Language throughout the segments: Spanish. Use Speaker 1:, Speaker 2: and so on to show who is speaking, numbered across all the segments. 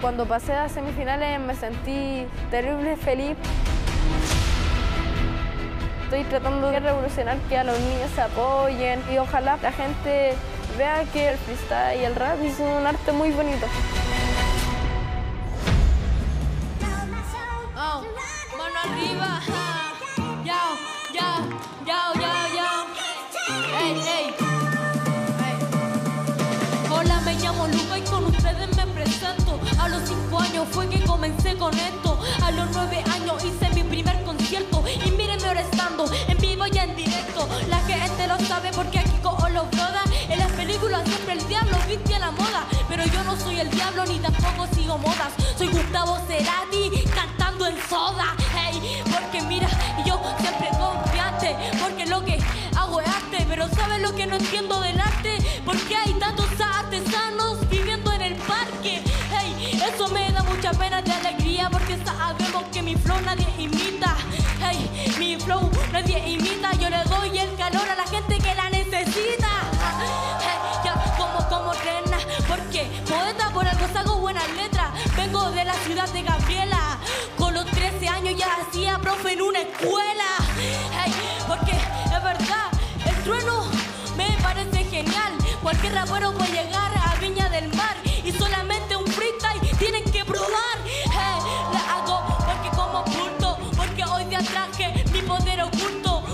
Speaker 1: Cuando pasé a semifinales me sentí terrible feliz. Estoy tratando de revolucionar que a los niños se apoyen y ojalá la gente vea que el freestyle y el rap es un arte muy bonito.
Speaker 2: Luca y con ustedes me presento. A los cinco años fue que comencé con esto. A los nueve años hice mi primer concierto. Y mírenme ahora estando en vivo y en directo. La gente lo sabe porque aquí con los brothers. En las películas siempre el diablo viste a la moda. Pero yo no soy el diablo ni tampoco sigo modas. Soy Gustavo Cerati cantando en soda. Hey, porque mira, yo siempre confiante. Porque lo que hago es arte. Pero ¿sabes lo que no entiendo del en una escuela. Porque es verdad, el trueno me parece genial. Cualquier rapero puede llegar a Viña del Mar y solamente un freestyle tienen que probar. Hey, la hago porque como oculto, porque hoy día traje mi poder oculto.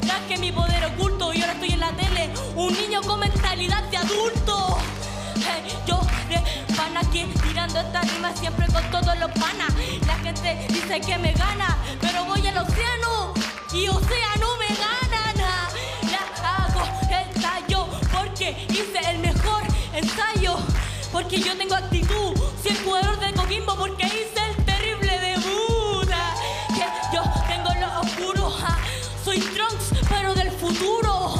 Speaker 2: Traje mi poder oculto y ahora estoy en la tele. Un niño con mentalidad de tirando esta rima siempre con todos los panas. La gente dice que me gana, pero voy al océano y océano me ganan. Ah, La hago ensayo porque hice el mejor ensayo. Porque yo tengo actitud, soy el jugador de Coquimbo porque hice el terrible debut. Ah, Que yo tengo lo oscuro, ah, soy Trunks pero del futuro.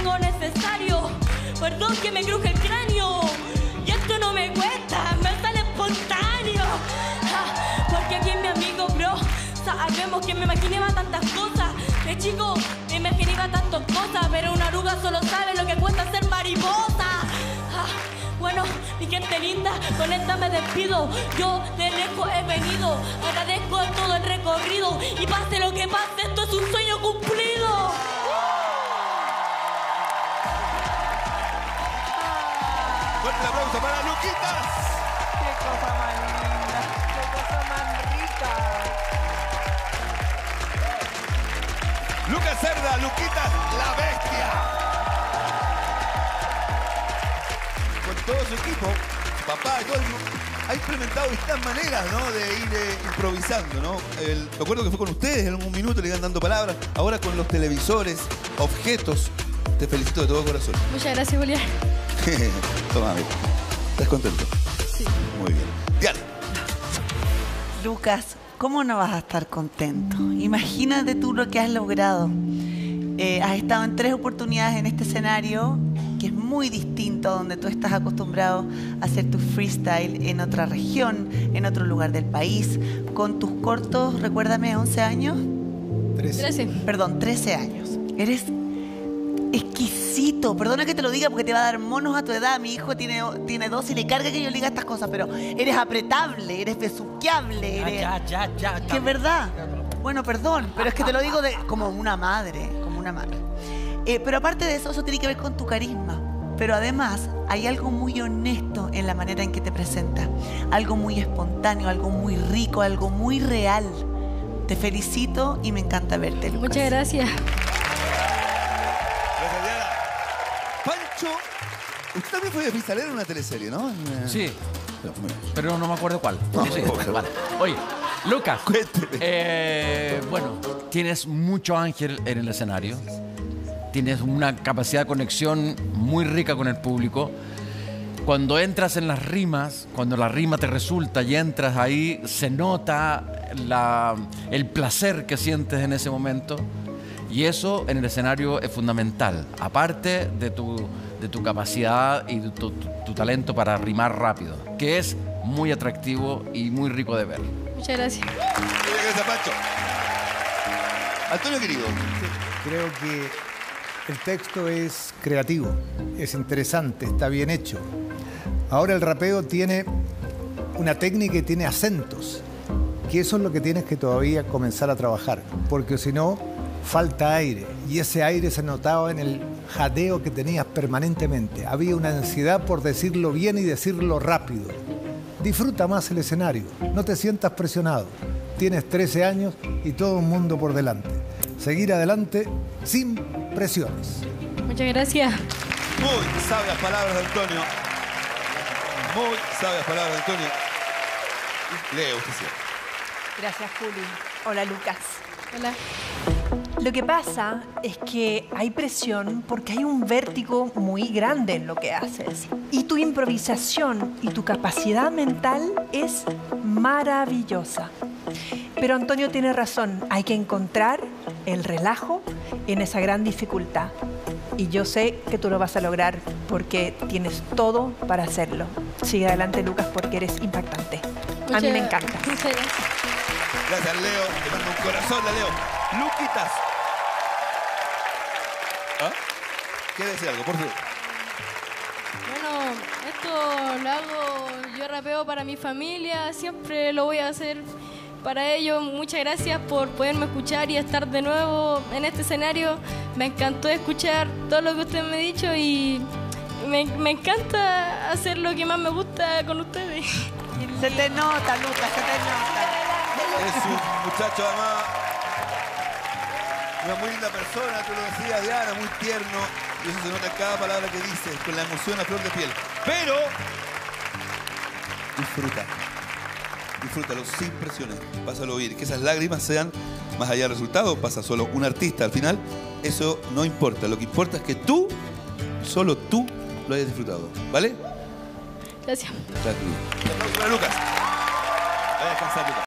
Speaker 2: Tengo necesario. Perdón que me cruje el cráneo. Y esto no me cuesta, me sale espontáneo. Ah, porque aquí mi amigo, bro, sabemos que me imaginaba tantas cosas. De chico me imaginaba tantas cosas, pero una aruga solo sabe lo que cuesta ser mariposa. Ah, bueno, mi gente linda, con esta me despido. Yo de lejos he venido, agradezco todo el recorrido. Y pase lo que pase, esto es un sueño cumplido.
Speaker 3: Aplauso para Luquitas.
Speaker 4: Qué cosa más linda, qué cosa más rica.
Speaker 3: Lucas Cerda, Luquitas, la bestia. Con todo su equipo, papá, todo el mundo, ha implementado distintas maneras ¿no? de ir eh, improvisando. ¿no? El- me acuerdo que fue con ustedes en un minuto, le iban dando palabras. Ahora con los televisores, objetos. Te felicito de todo corazón.
Speaker 1: Muchas gracias, Julián.
Speaker 3: Toma, amigo. ¿Estás contento? Sí. Muy bien. Diana.
Speaker 4: Lucas, ¿cómo no vas a estar contento? Imagínate tú lo que has logrado. Eh, has estado en tres oportunidades en este escenario, que es muy distinto a donde tú estás acostumbrado a hacer tu freestyle en otra región, en otro lugar del país, con tus cortos, recuérdame, 11 años.
Speaker 1: 13.
Speaker 4: Perdón, 13 años. Eres exquisito. Perdona que te lo diga porque te va a dar monos a tu edad. Mi hijo tiene, tiene dos y le carga que yo le diga estas cosas, pero eres apretable, eres besuqueable, eres...
Speaker 5: Ya, ya, ya, ya.
Speaker 4: Que es verdad. Bueno, perdón, pero es que te lo digo de, como una madre, como una madre. Eh, pero aparte de eso, eso tiene que ver con tu carisma. Pero además hay algo muy honesto en la manera en que te presentas. Algo muy espontáneo, algo muy rico, algo muy real. Te felicito y me encanta verte, Lucas.
Speaker 1: Muchas gracias.
Speaker 3: Gracias, también fue freestylero en una teleserie, ¿no? En, eh,
Speaker 5: Sí, pero no me acuerdo cuál.
Speaker 3: No,
Speaker 5: Sí,
Speaker 3: pero-
Speaker 5: vale. Oye, Lucas,
Speaker 3: Cuénteme.
Speaker 5: eh, bueno, tienes mucho ángel en el escenario. Tienes una capacidad de conexión muy rica con el público. Cuando entras en las rimas, cuando la rima te resulta y entras ahí, se nota la- el placer que sientes en ese momento. Y eso en el escenario es fundamental, aparte de tu, de tu capacidad y tu, tu- tu talento para rimar rápido, que es muy atractivo y muy rico de ver.
Speaker 1: Muchas gracias.
Speaker 3: Antonio querido,
Speaker 6: Creo que el texto es creativo, es interesante, está bien hecho. Ahora el rapeo tiene una técnica y tiene acentos, que eso es lo que tienes que todavía comenzar a trabajar, porque si no, falta aire. Y ese aire se notaba en el jadeo que tenías permanentemente. Había una ansiedad por decirlo bien y decirlo rápido. Disfruta más el escenario, no te sientas presionado. Tienes 13 años y todo un mundo por delante. Seguir adelante sin presiones.
Speaker 1: Muchas gracias.
Speaker 3: muy sabias palabras de Antonio. Muy sabias palabras de Antonio. Leo, usted.
Speaker 7: Gracias, Juli. Hola, Lucas.
Speaker 1: Hola.
Speaker 7: Lo que pasa es que hay presión porque hay un vértigo muy grande en lo que haces. Y tu improvisación y tu capacidad mental es maravillosa. Pero Antonio tiene razón, hay que encontrar el relajo en esa gran dificultad. Y yo sé que tú lo vas a lograr porque tienes todo para hacerlo. Sigue adelante, Lucas, porque eres impactante. A mí me encanta.
Speaker 1: Muchas gracias.
Speaker 3: Gracias, Leo. Te mando un corazón, Leo. Luquitas. ¿Ah? ¿Quiere decir algo? Por favor.
Speaker 1: Bueno, esto lo hago, yo rapeo para mi familia, siempre lo voy a hacer para ellos. Muchas gracias por poderme escuchar y estar de nuevo en este escenario. Me encantó escuchar todo lo que usted me ha dicho y me, me encanta hacer lo que más me gusta con ustedes.
Speaker 4: Se te nota, Lucas, se te nota.
Speaker 3: Es un muchacho además, una muy linda persona, tú lo decías, Diana, muy tierno. Y eso se nota en cada palabra que dices, con la emoción a flor de piel. Pero, disfruta. Disfrútalo sin presiones. Pásalo bien. Que esas lágrimas sean más allá del resultado. Pasa solo un artista al final. Eso no importa. Lo que importa es que tú, solo tú, lo hayas disfrutado. ¿Vale?
Speaker 1: Gracias.
Speaker 3: Gracias. Lucas. Vaya a descansar, Lucas.